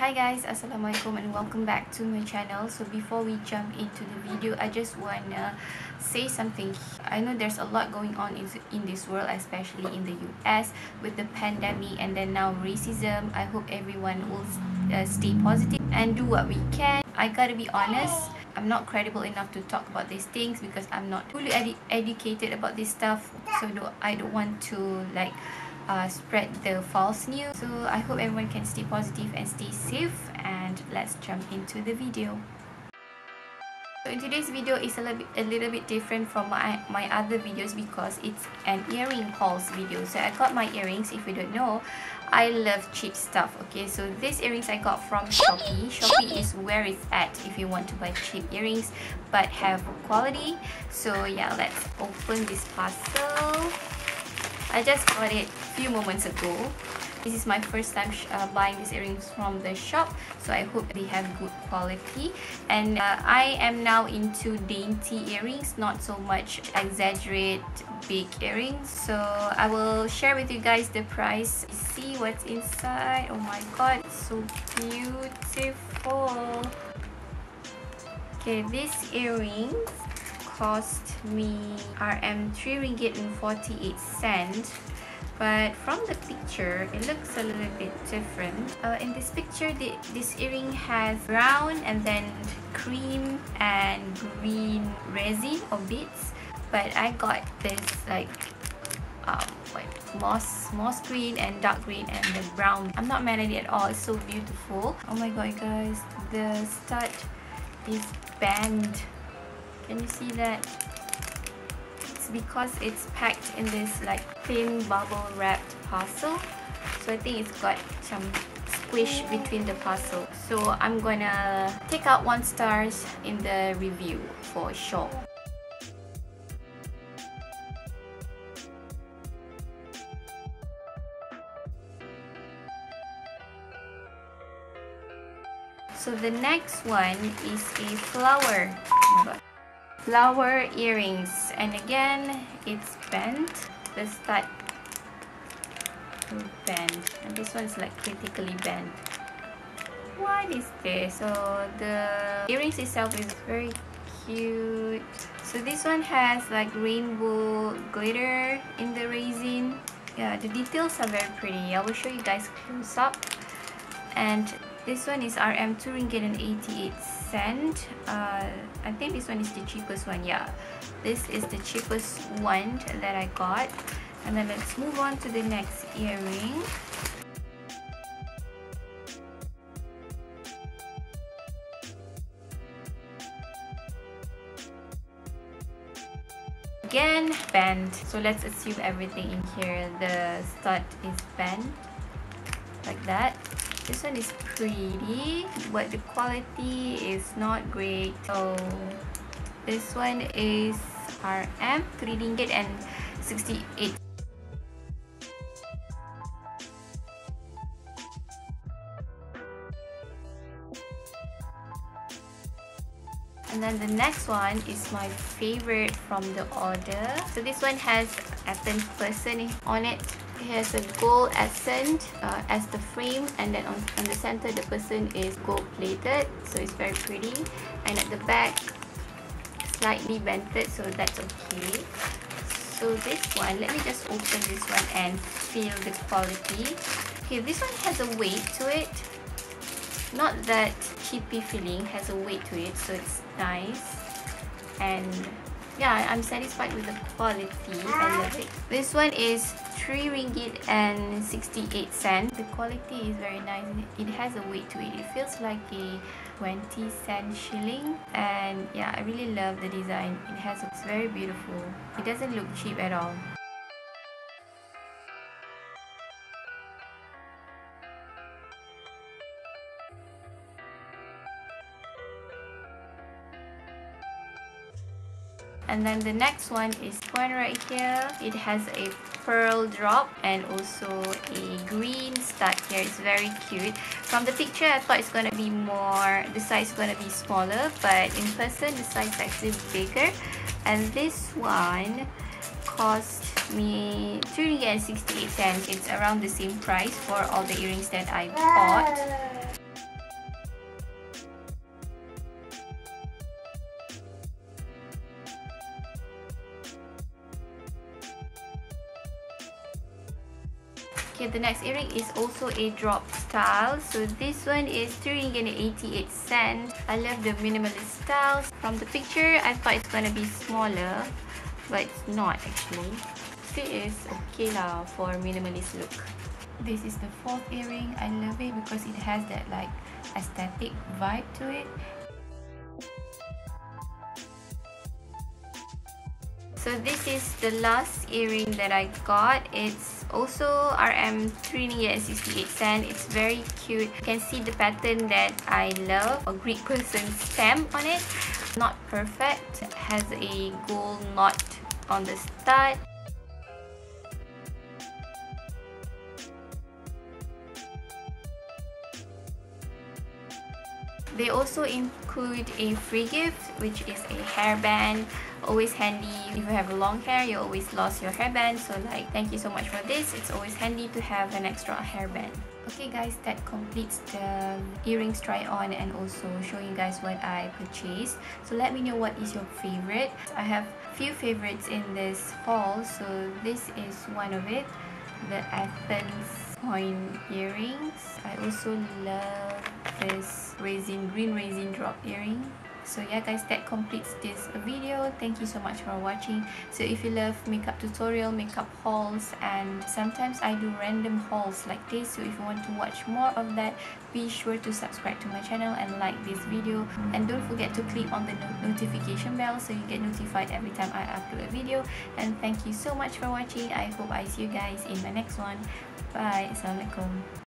Hi guys, Assalamualaikum and welcome back to my channel. So before we jump into the video, I just wanna say something. I know there's a lot going on in, in this world, especially in the US with the pandemic and then now racism. I hope everyone will uh, stay positive and do what we can. I gotta be honest, I'm not credible enough to talk about these things because I'm not fully edu educated about this stuff. So do, I don't want to like uh, spread the false news. So I hope everyone can stay positive and stay safe and let's jump into the video. So in today's video is a little bit, a little bit different from my, my other videos because it's an earring hauls video. So I got my earrings, if you don't know, I love cheap stuff. Okay, so these earrings I got from Shopee. Shopee is where it's at if you want to buy cheap earrings but have quality. So yeah, let's open this parcel. I just got it a few moments ago. This is my first time uh, buying these earrings from the shop so I hope they have good quality. And uh, I am now into dainty earrings not so much exaggerate big earrings. So I will share with you guys the price. See what's inside. Oh my god so beautiful. Okay these earrings cost me RM 3 ringgit and 48 cents but from the picture it looks a little bit different. Uh, in this picture the, this earring has brown and then cream and green resin or beads. But I got this like um, moss moss green and dark green and the brown. I'm not mad at it at all. It's so beautiful. Oh my god guys the stud is bent can you see that it's because it's packed in this like thin bubble wrapped parcel. So I think it's got some squish between the parcel. So I'm gonna take out one stars in the review for sure. So the next one is a flower. Flower earrings. And again it's bent. The stud bent and this one is like critically bent. What is this? So the earrings itself is very cute. So this one has like rainbow glitter in the resin. Yeah the details are very pretty. I will show you guys close up. And this one is RM 2 ringgit and 88 cent. Uh, I think this one is the cheapest one. Yeah, this is the cheapest one that I got. And then let's move on to the next earring. Again, bent. So let's assume everything in here. The stud is bent like that this one is pretty but the quality is not great. So this one is RM 3 ringgit and 68 and then the next one is my favorite from the order. So this one has Ethan person on it has a gold accent uh, as the frame and then on, on the center the person is gold plated so it's very pretty. And at the back slightly bented so that's okay. So this one let me just open this one and feel the quality. Okay this one has a weight to it. Not that cheapy feeling has a weight to it so it's nice. And yeah I'm satisfied with the quality I love it this one is 3 ringgit and 68 cent the quality is very nice it has a weight to it. It feels like a 20 cent shilling. And yeah I really love the design. It has it's very beautiful. It doesn't look cheap at all and then the next one is one right here. It has a pearl drop and also a green stud here. It's very cute. From the picture i thought it's gonna be more the size is gonna be smaller but in person the size is actually bigger. And this one cost me 2 68 cents. It's around the same price for all the earrings that i bought Okay, the next earring is also a drop style. So this one is 3 ringgit 88 cents. I love the minimalist styles. From the picture, I thought it's gonna be smaller, but it's not actually. It is okay lah for minimalist look. This is the fourth earring. I love it because it has that like aesthetic vibe to it. So this is the last earring that I got. It's also RM 368 cent. It's very cute. You can see the pattern that I love. A Greek person stamp on it. Not perfect. It has a gold knot on the stud. They also include a free gift which is a hairband. Always handy if you have long hair you always lost your hairband. So like thank you so much for this. It's always handy to have an extra hairband. Okay guys that completes the earrings try on and also showing you guys what I purchased. So let me know what is your favorite. I have a few favorites in this haul so this is one of it the Athens point earrings. I also love this resin green resin drop earring so yeah guys that completes this video. Thank you so much for watching. So if you love makeup tutorial makeup hauls and sometimes i do random hauls like this so if you want to watch more of that be sure to subscribe to my channel and like this video. And don't forget to click on the notification bell so you get notified every time i upload a video. And thank you so much for watching. I hope i see you guys in my next one. Bye. Assalamualaikum